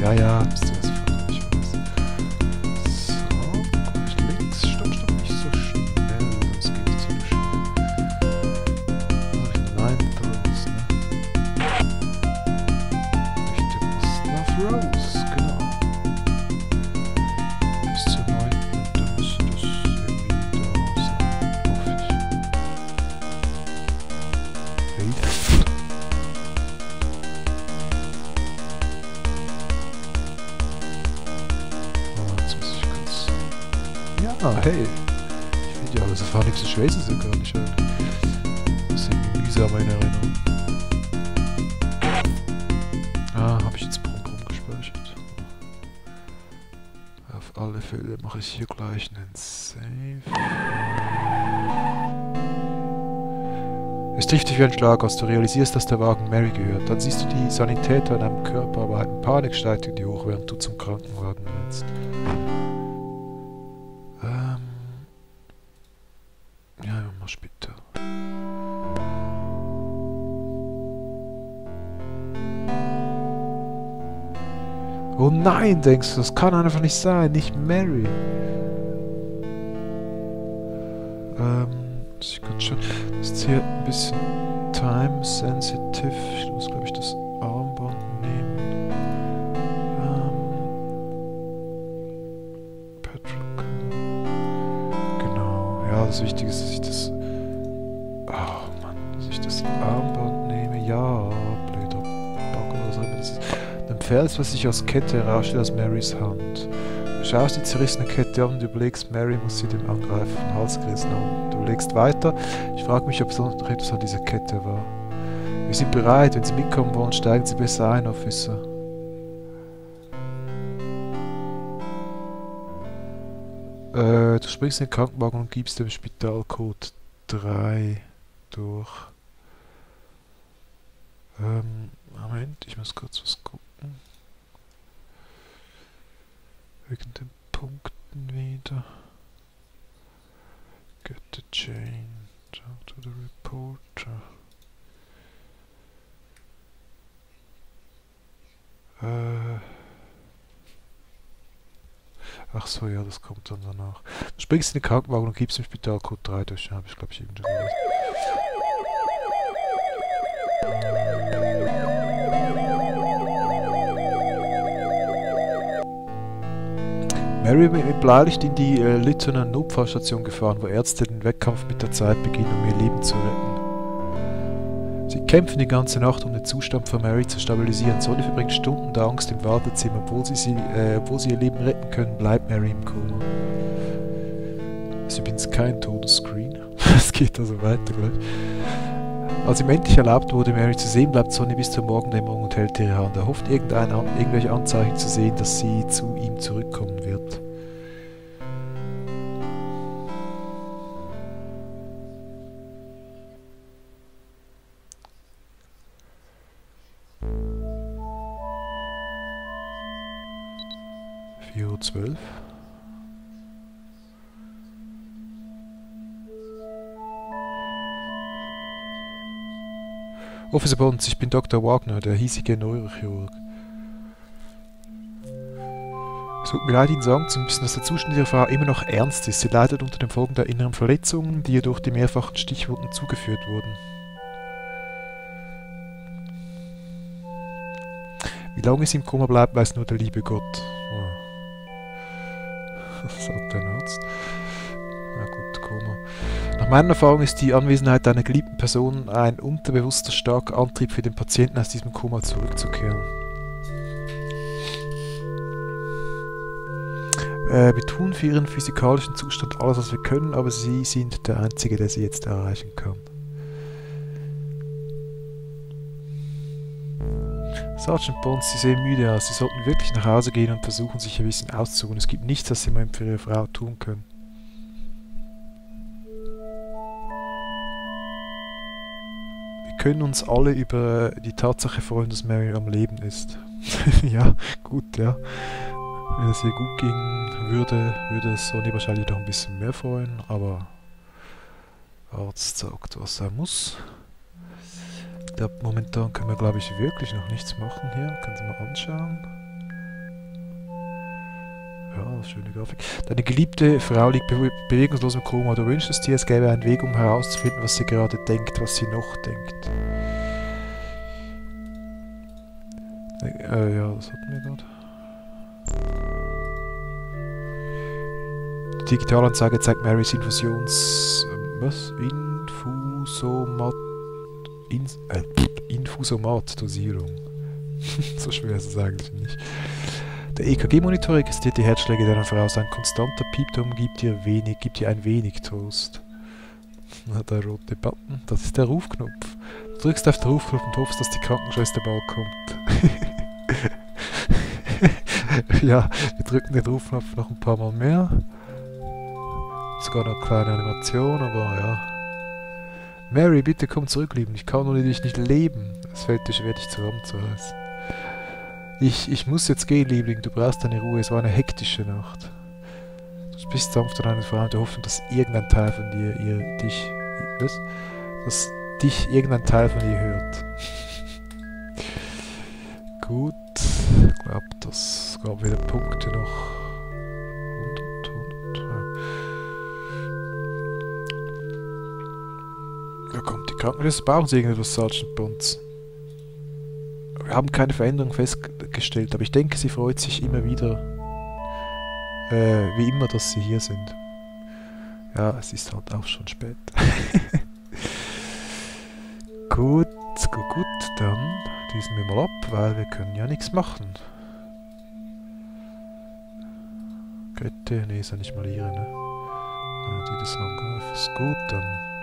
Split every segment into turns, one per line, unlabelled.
Ja, ja, bist du schwer ist es ja gar nicht eigentlich. Das ist irgendwie mühsamer in Erinnerung. Ah, habe ich jetzt Brumm gespeichert. Auf alle Fälle mache ich hier gleich einen Save. Es trifft dich wie ein Schlag, als du realisierst, dass der Wagen Mary gehört. Dann siehst du die Sanitäter in deinem Körper, aber eine Panik steigt in dir hoch, während du zum Krankenwagen rennst. Ähm. Bitte. Oh nein, denkst du, das kann einfach nicht sein, nicht Mary. Ähm, ich kann schon. Das ist hier ein bisschen time sensitive. Ich muss, glaube ich, das Armband nehmen. Ähm, Patrick. Genau. Ja, das Wichtige ist, dass ich das. Dass ich das Armband nehme. Ja, blöder Bug oder so. Das ist ein Fels, was sich aus Kette herausstellt aus Marys Hand. Du schaust die zerrissene Kette an und überlegst, Mary muss sie dem Angreifer Hals gerissen haben. Du legst weiter. Ich frage mich, ob sonst noch etwas an dieser Kette war. Wir sind bereit. Wenn Sie mitkommen wollen, steigen Sie besser ein, Officer. Äh, du springst in den Krankenwagen und gibst dem Spitalcode 3 durch. Ähm, Moment, ich muss kurz was gucken. Wegen den Punkten wieder. Get the chain. Talk to the reporter. Äh. Ach so, ja, das kommt dann danach. Du springst in den Krankenwagen und gibst dem Spitalcode 3 durch. Habe ich, glaube ich, irgendwie gelesen. Mary mit Blaulicht in die äh, Littoner Notfallstation gefahren, wo Ärzte den Wettkampf mit der Zeit beginnen, um ihr Leben zu retten. Sie kämpfen die ganze Nacht, um den Zustand von Mary zu stabilisieren. Sonny verbringt Stunden der Angst im Wartezimmer. Obwohl sie, sie, äh, obwohl sie ihr Leben retten können, bleibt Mary im Koma. Das ist übrigens kein Todesscreen. Es geht also weiter gleich. Als ihm endlich erlaubt wurde, Mary zu sehen, bleibt Sonny bis zur Morgendämmerung und hält ihre Hand. Er hofft, irgendein, irgendwelche Anzeichen zu sehen, dass sie zu ihm zurückkommen wird. Uhr zwölf. Officer Bonds, ich bin Dr. Wagner, der hiesige Neurochirurg. Es tut mir leid, Ihnen sagen zu müssen, dass der Zustand Ihrer Frau immer noch ernst ist. Sie leidet unter den Folgen der inneren Verletzungen, die ihr durch die mehrfachen Stichwunden zugeführt wurden. Wie lange sie im Koma bleibt, weiß nur der liebe Gott. Oh. Sagt ein Arzt. Nach meiner Erfahrung ist die Anwesenheit einer geliebten Person ein unterbewusster starker Antrieb für den Patienten aus diesem Koma zurückzukehren. Äh, wir tun für ihren physikalischen Zustand alles, was wir können, aber sie sind der Einzige, der sie jetzt erreichen kann. Sergeant Bonds, Sie sehen müde aus. Sie sollten wirklich nach Hause gehen und versuchen, sich ein bisschen auszuruhen. Es gibt nichts, das Sie mal für Ihre Frau tun können. Können uns alle über die Tatsache freuen, dass Mary am Leben ist. ja, gut, ja. Wenn es ihr gut ging würde, würde es Sonny wahrscheinlich noch ein bisschen mehr freuen, aber Arzt sagt, was er muss. Glaube, momentan können wir, glaube ich, wirklich noch nichts machen hier. Können Sie mal anschauen. Schöne Grafik. Deine geliebte Frau liegt be bewegungslos im Koma. Du wünschst dir, es gäbe einen Weg, um herauszufinden, was sie gerade denkt, was sie noch denkt. Äh, ja, das hatten wir gerade. Die Digitalanzeige zeigt Marys Infusions... Äh, was? Infusomat... In, äh, Infusomat-Dosierung. so schwer ist es eigentlich nicht. Der EKG-Monitor registriert die Herzschläge deiner Frau. Sein konstanter Piepton gibt dir wenig, gibt dir ein wenig Trost. Der rote Button, das ist der Rufknopf. Du drückst auf den Rufknopf und hoffst, dass die Krankenschwester bald kommt. ja, wir drücken den Rufknopf noch ein paar Mal mehr. Sogar noch eine kleine Animation, aber ja. Mary, bitte komm zurück, Lieben. Ich kann ohne dich nicht leben. Es fällt dir schwer, dich zusammenzureißen. Ich, ich muss jetzt gehen, Liebling. Du brauchst deine Ruhe. Es war eine hektische Nacht. Du bist sanft an einer Frau in der Hoffnung, dass irgendein Teil von dir, ihr, dich, was? Dass dich irgendein Teil von ihr hört. Gut. Ich glaube, das gab wieder Punkte noch. 100, 100. Ja, kommt die Krankenschwester. Brauchen Sie irgendetwas, Sergeant Bonds? Wir haben keine Veränderung festgestellt, aber ich denke, sie freut sich immer wieder, äh, wie immer, dass sie hier sind. Ja, es ist halt auch schon spät. gut, gut, gut, dann düsen wir mal ab, weil wir können ja nichts machen. Grete, nee, ist ja nicht mal ihre, ne? Ja, die des Angreifers. Gut, dann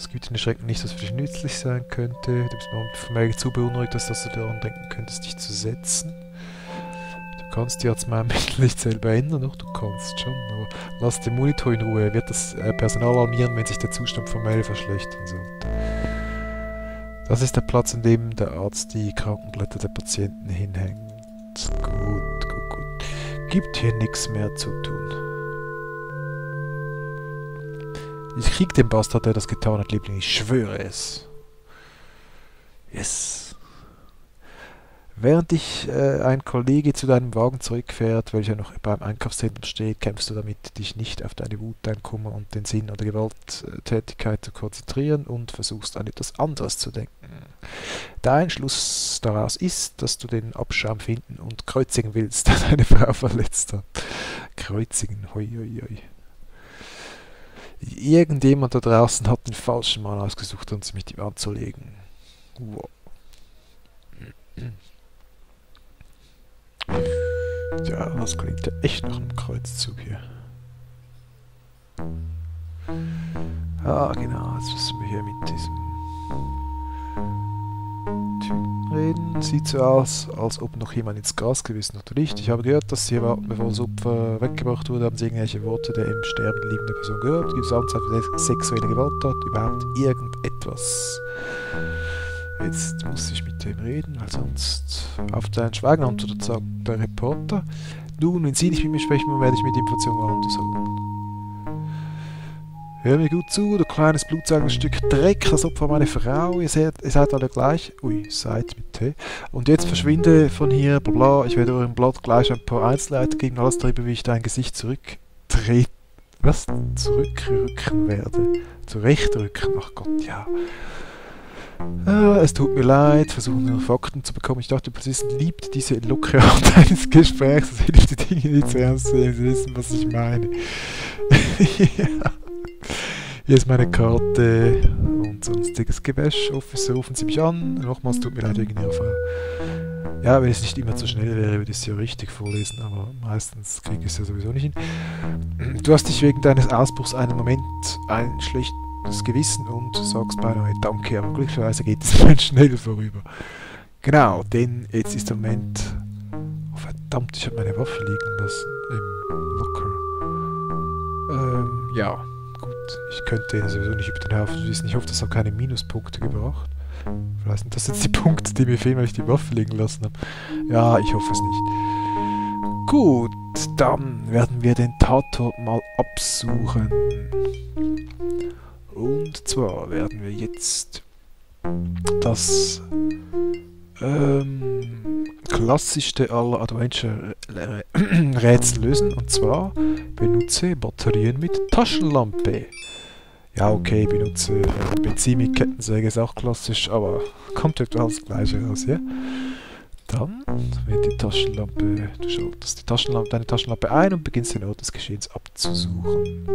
es gibt in den Schrecken nichts, was für dich nützlich sein könnte. Du bist vermehrt zu beunruhigt, dass, du daran denken könntest, dich zu setzen. Du kannst die Arzneimittel nicht selber ändern, doch du kannst schon, aber lass den Monitor in Ruhe. Er wird das äh, Personal alarmieren, wenn sich der Zustand formell verschlechtern sollte. Das ist der Platz, an dem der Arzt die Krankenblätter der Patienten hinhängt. Gut, gut, gut. Gibt hier nichts mehr zu tun. Ich krieg den Bastard, der das getan hat, Liebling. Ich schwöre es. Yes. Während dich äh, ein Kollege zu deinem Wagen zurückfährt, welcher noch beim Einkaufszentrum steht, kämpfst du damit, dich nicht auf deine Wut, dein Kummer und den Sinn oder Gewalttätigkeit zu konzentrieren und versuchst an etwas anderes zu denken. Dein Schluss daraus ist, dass du den Abschaum finden und kreuzigen willst, der deine Frau verletzt hat. Kreuzigen, hoi, hoi, hoi. Irgendjemand da draußen hat den falschen Mann ausgesucht, um sie mit ihm anzulegen. Wow. Ja, das klingt ja echt nach einem Kreuzzug hier. Ah, genau, jetzt müssen wir hier mit diesem reden. Sieht so aus, als ob noch jemand ins Gras gewissen hat oder. Ich habe gehört, dass sie warten, bevor das Opfer weggebracht wurde, haben sie irgendwelche Worte der im Sterben liegenden Person gehört. Gibt es Anzeichen für sexuelle Gewalttat? Überhaupt irgendetwas? Jetzt muss ich mit dem reden, weil sonst auf deinen Schweigen antwortet sagt der Reporter. Nun, wenn Sie nicht mit mir sprechen, werde ich mit Informationen untersuchen. Hör mir gut zu, du kleines blutsaugendes Stück Dreck, das Opfer meiner Frau, ihr seid, ihr seid alle gleich. Ui, seid mit T. Und jetzt verschwinde von hier, bla bla, ich werde eurem Blatt gleich ein paar Einzelheiten geben, alles darüber, wie ich dein Gesicht zurücktreten, was? Zurückrücken werde. Zurechtrücken, ach Gott, ja. Ah, es tut mir leid, versuchen nur Fakten zu bekommen. Ich dachte, Polizisten liebt diese lockere Art eines Gesprächs, dass hilft die Dinge nicht zu ernst zu nehmen. Sie wissen, was ich meine. ja. Hier ist meine Karte und sonstiges Gewäsch. Officer, rufen Sie mich an. Nochmals, tut mir leid wegen Ihrer Frau. Ja, wenn es nicht immer zu schnell wäre, würde ich es ja richtig vorlesen, aber meistens kriege ich es ja sowieso nicht hin. Du hast dich wegen deines Ausbruchs einen Moment ein schlechtes Gewissen und sagst beinahe Danke, aber glücklicherweise geht es dann schnell vorüber. Genau, denn jetzt ist der Moment... Oh verdammt, ich habe meine Waffe liegen lassen im Locker. Ähm, ja. Ich könnte sowieso nicht über den Haufen wissen. Ich hoffe, das hat keine Minuspunkte gebracht. Vielleicht sind das jetzt die Punkte, die mir fehlen, weil ich die Waffe liegen lassen habe. Ja, ich hoffe es nicht. Gut, dann werden wir den Tatort mal absuchen. Und zwar werden wir jetzt das ähm, klassischste aller Adventure-Rätsel lösen. Und zwar benutze Batterien mit Taschenlampe. Ja, okay, benutze äh, Benzin mit Kettensäge ist auch klassisch, aber kommt etwa das gleiche raus, ja? Dann wird die Taschenlampe, du schaltest die Taschenlampe, deine Taschenlampe ein und beginnst den Ort des Geschehens abzusuchen.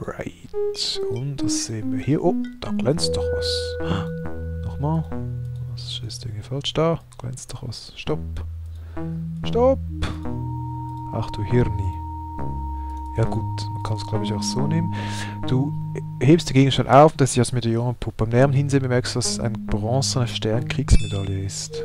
Right. Und das sehen wir hier. Oh, da glänzt doch was. Nochmal. Was ist irgendwie falsch da? Glänzt doch was. Stopp. Stopp. Ach du Hirni. Ja gut, man kann es glaube ich auch so nehmen. Du hebst den Gegenstand auf, das ist aus Medaillonpuppe. Beim näheren Hinsehen bemerkst dass es eine bronzene Sternkriegsmedaille ist.